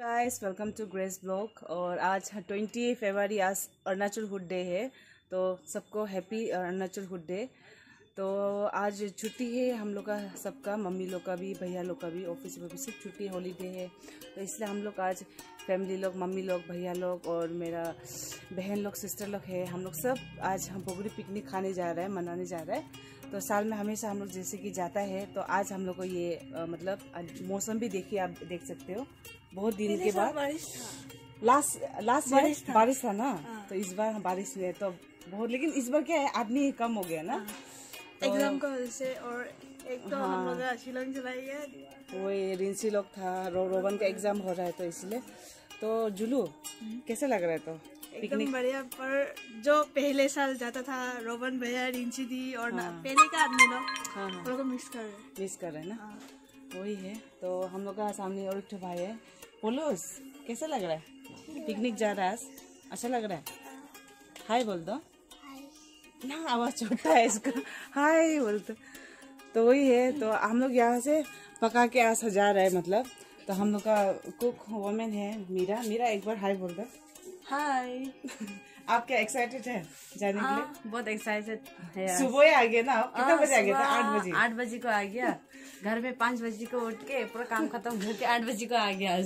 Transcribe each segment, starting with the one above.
Guys welcome to Grace blog और आज twenty फरवरी आज अरुणाचल हुड डे है तो सबको हैप्पी अरुणाचल हुड डे। तो आज छुट्टी है हम लोग का सबका मम्मी लोग का भी भैया लोग का भी ऑफ़िस में भी सब छुट्टी हॉलीडे है। तो इसलिए हम लोग आज फैमिली लोग मम्मी लोग भैया लोग और मेरा बहन लोग सिस्टर लोग है हम लोग सब आज हम बोगरी पिकनिक खाने जा रहे हैं मनाने जा रहे हैं। तो साल में हमेशा हम लोग जैसे कि जाता है तो आज हम लोग को ये आ, मतलब मौसम भी देखिए आप देख सकते हो। बहुत दिन के बाद। लास्ट लास्ट बारिश था। बारिश था ना? तो इस बार बारिश हुई है तो बहुत लेकिन इस बार क्या है आदमी कम हो गया ना? एग्ज़ाम का वजह से और एक तो हम लोग का शिलोंग चलाई गया। वही रिंसी लोग था रो, रोबन का एग्ज़ाम हो रहा है तो इसलिए। तो जुलू कैसे लग रहा है तो एकदम बढ़िया पर जो पहले साल जाता था रोबन भैया रिंची दी और ना पहले का आदमी लोग हाँ हाँ। लोग मिस कर रहे मिस कर रहे हैं ना? वही है तो हम लोग का सामने और एक भाई है पोलोस कैसा लग रहा है? पिकनिक जा रहा है अच्छा लग रहा है? हाय बोल दो। ना आवाज़ छोटा है इसका। हाय बोल दो। तो वही है तो हम लोग यहाँ से पका के यहाँ सजा रहे हैं मतलब। तो हम लोग का कुक वोमेन है मीरा। मीरा एक बार हाय बोल दो। हाय। आप क्या एक्साइटेड है जाने के लिए? बहुत एक्साइटेड है सुबह ही आ गए ना आप? कितना बजे आ गए थे? आठ बजे। आठ बजे को आ गया। घर में पाँच बजे को उठ के पूरा काम खत्म करके आठ बजे को आ गया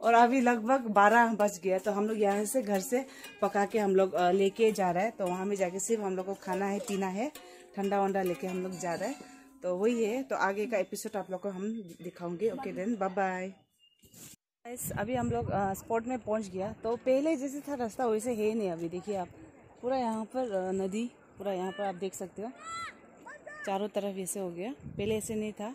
और अभी लगभग बारह बज गया तो हम लोग यहाँ से घर से पका के हम लोग लेके जा रहे हैं। तो वहाँ में जाके सिर्फ़ हम लोग को खाना है पीना है ठंडा वंडा लेके हम लोग जा रहे हैं। तो वही है तो आगे का एपिसोड आप लोग को हम दिखाऊँगे। ओके देन बाय बाय अभी हम लोग स्पॉट में पहुँच गया। तो पहले जैसे था रास्ता वैसे है नहीं अभी। देखिए आप पूरा यहाँ पर नदी पूरा यहाँ पर आप देख सकते हो। चारों तरफ़ ऐसे हो गया। पहले ऐसे नहीं था।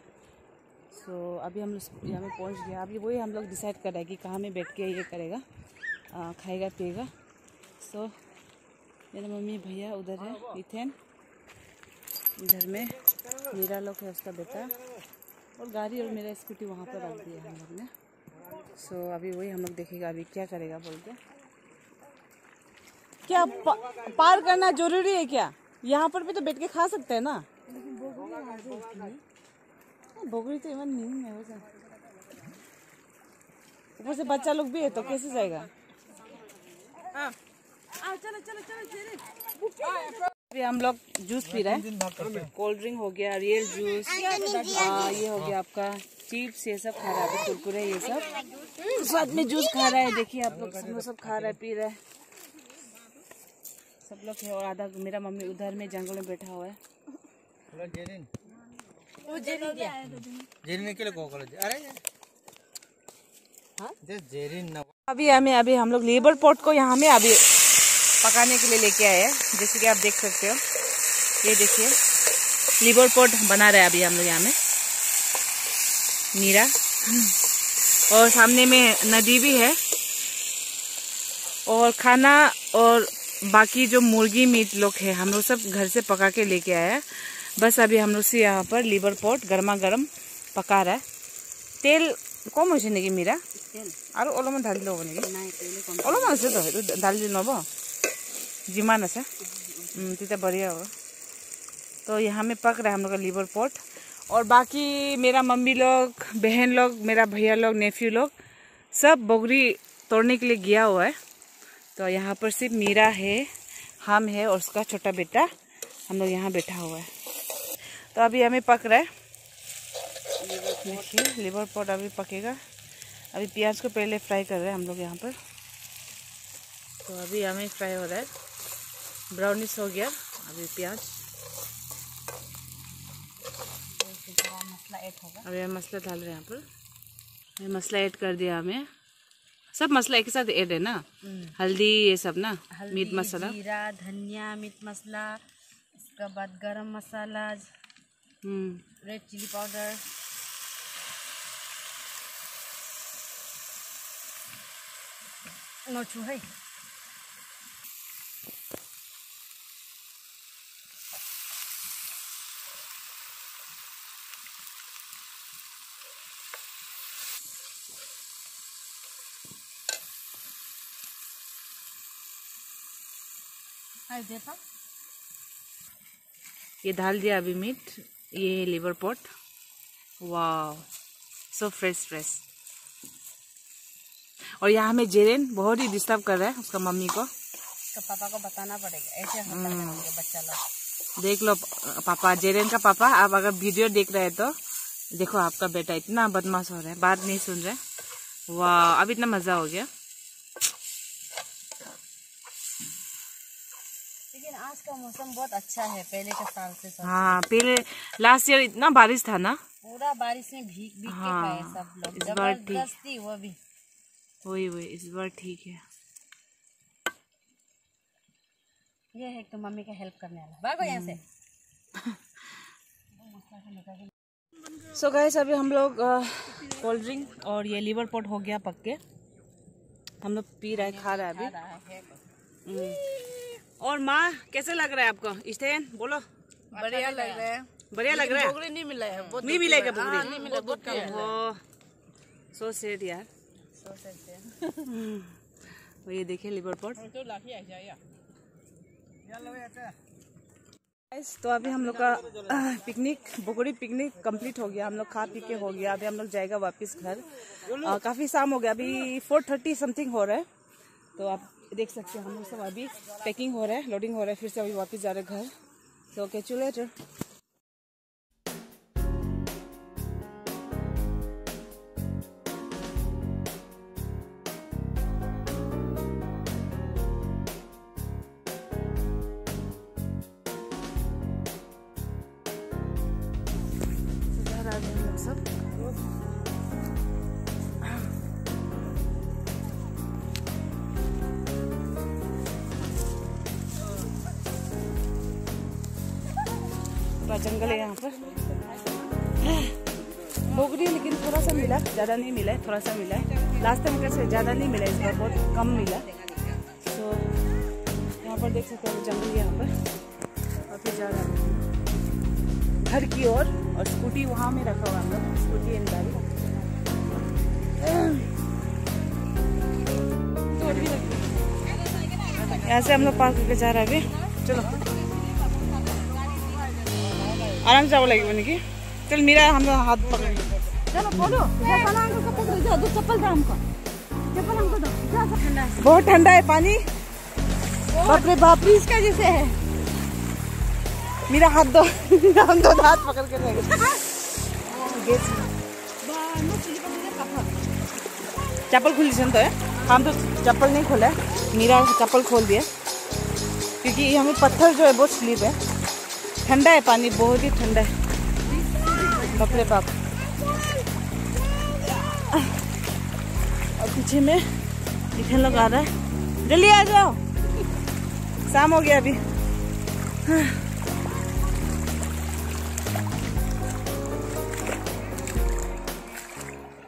सो अभी हम लोग यहाँ पर पहुँच गया अभी वही हम लोग डिसाइड कर रहे हैं कि कहाँ में बैठ के ये करेगा आ, खाएगा पिएगा। सो मेरे मम्मी भैया उधर है इथेन इधर में मेरा लोग है उसका बेटा। और गाड़ी और मेरा स्कूटी वहाँ पर रख दिया हम लोग ने। सो so, अभी वही हम लोग देखेगा अभी क्या करेगा बोल के क्या पा, पार करना ज़रूरी है क्या? यहाँ पर भी तो बैठ के खा सकते हैं ना। बोगरी तो इवन नहीं है वैसे। ऊपर से बच्चा लोग भी है तो कैसे जाएगा? अभी हम लोग जूस पी रहे हैं। कोल्ड ड्रिंक हो गया रियल जूस आ, ये हो गया आपका चिप्स ये सब खा रहा है कुरकुरे ये सब। साथ में जूस खा रहा है देखिए आप लोग सब सब खा रहा है पी रहा है। सब लोग है और आधा मेरा मम्मी उधर में जंगल में बैठा हुआ है। जेरिन। के लिए कॉल अरे हाँ? अभी हमें अभी हम लोग लेबर पोर्ट को यहाँ में अभी पकाने के लिए लेके आए हैं जैसे कि आप देख सकते हो ये देखिए लीवर पोर्ट बना रहे हैं अभी हम लोग यहाँ में मीरा और सामने में नदी भी है और खाना और बाकी जो मुर्गी मीट लोग है हम लोग सब घर से पका के लेके आए हैं बस अभी हम लोग से यहाँ पर लीवर पोर्ट गर्मा गर्म पका रहा है তেল কম হৈছে নেকি মীৰা আৰু অলপমান ঢালি ল'ব নেকি অলপমান আছে তো সেইটো ঢালি দি जिमान असा बढ़िया हो। तो यहाँ में पक रहा है हम लोग का लीवर पोर्ट और बाकी मेरा मम्मी लोग, बहन लोग, मेरा भैया लोग नेफ्यू लोग, सब बोगरी तोड़ने के लिए गया हुआ है। तो यहाँ पर सिर्फ़ मीरा है, हम है और उसका छोटा बेटा हम लोग यहाँ बैठा हुआ है। तो अभी हमें पक रहा है। देखिए लीवर पॉट अभी पकेगा। अभी प्याज को पहले फ्राई कर रहे हैं हम लोग यहाँ पर। तो अभी हमें फ्राई हो रहा है। ब्राउनिश हो गया। अभी प्याज। अभी हम मसाला डाल रहे हैं यहाँ पर। अभी मसाला ऐड कर दिया हमें। सब मसाला एक साथ ऐड है ना? हल्दी ये सब ना? मीट मसाला। जीरा धनिया मीट मसाला उसके बाद गरम मसाला हम्म। Red chilli powder. नोचू है। ये डाल दिया अभी मीट ये लिवर पॉट वाह सो फ्रेश फ्रेश और यहाँ में जेरेन बहुत ही डिस्टर्ब कर रहा है उसका मम्मी को। तो पापा को बताना पड़ेगा ऐसे होता है बच्चा लोग देख लो पापा जेरेन का पापा आप अगर वीडियो देख रहे हैं तो। देखो आपका बेटा इतना बदमाश हो रहा है बात नहीं सुन रहे वाह अब इतना मज़ा हो गया लेकिन आज का मौसम बहुत अच्छा है पहले के साल से सब। हाँ पहले लास्ट ईयर इतना बारिश था ना? पूरा बारिश में भीग भीग के हाँ, खाए सब लोग। इस बार ठीक। वो भी। वही वही इस बार ठीक है। ये है तो मम्मी का हेल्प करने वाला। भागो यहाँ से। सो so गैस अभी हम लोग कोल्ड ड्रिंक और ये लीवर पोट हो गया पक्के। हम लोग पी रहे खा रहे अभी। हम्म। और माँ कैसे लग रहा है आपको? स्टेन बोलो। बढ़िया लग रहा है। बढ़िया लग रहा है? नहीं मिला है नहीं मिलेगा बुगड़ी नहीं मिला बहुत कम ओहो सो सेड यार। वो ये देखिए लिवर पोट तो अभी हम लोग का पिकनिक बुगड़ी पिकनिक कंप्लीट हो गया। हम लोग खा पी के हो गया। अभी हम लोग जाएगा वापस घर। काफ़ी शाम हो गया। अभी फोर थर्टी समथिंग हो रहा है। तो आप देख सकते हैं हम लोग सब अभी पैकिंग हो रहा है लोडिंग हो रहा है, फिर से अभी वापस जा रहे घर। तो ओके लेटर पूरा जंगल है यहाँ पर। बोगरी लेकिन थोड़ा सा मिला। ज़्यादा नहीं मिला है थोड़ा सा मिला है। लास्ट टाइम कैसे ज़्यादा नहीं मिला इस बार बहुत कम मिला सो तो यहाँ पर देख सकते हैं जंगल यहाँ पर। और फिर जा रहा घर की ओर और, स्कूटी वहाँ में रखा हुआ हम स्कूटी एंड गाड़ी। यहाँ से हम लोग पार्क करके जा रहे हैं अभी। चलो। आराम से लगी बनी की। चल मेरा हम लोग हाथ पकड़ चलो बोलो। चप्पल अंकल को पकड़ो जाओ दो चप्पल दो हमको। चप्पल हमको दो। ठंडा बहुत ठंडा है पानी। बाप रे बाप। फ्रीज का जैसे है। मेरा हाथ दो। हम दो हाथ पकड़ के रह गए। चप्पल खुली सुन तो है? हम तो चप्पल नहीं खोला। है मीरा चप्पल खोल दिया क्योंकि ये हमें पत्थर जो है बहुत स्लिप है। ठंडा है पानी बहुत ही ठंडा है। रे बाप। और पीछे में दिखने लोग आ रहा है। जल्दी आ जाओ। शाम हो गया अभी।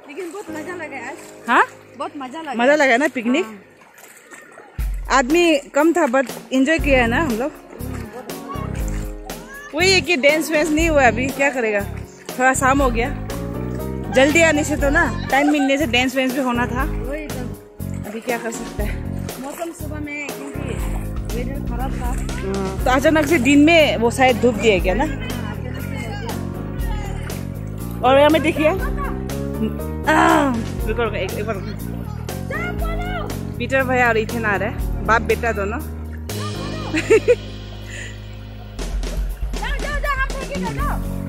लेकिन बहुत मज़ा लगा आज। हाँ? बहुत मज़ा लगा मज़ा लगा ना पिकनिक? आदमी कम था बट एंजॉय किया है ना हम लोग? वही है कि डांस वेंस नहीं हुआ अभी क्या करेगा? थोड़ा शाम हो गया। जल्दी आने से तो ना टाइम मिलने से डांस वेंस भी होना था। वही तो। अभी क्या कर सकता है? मौसम सुबह में क्योंकि वेदर खराब था। तो अचानक से दिन में वो शायद धूप दिया गया ना? और यहाँ में देखिए। एक, एक बार पीटर भैया और इथेन आ रहे बाप बेटा दोनों। जाओ जाओ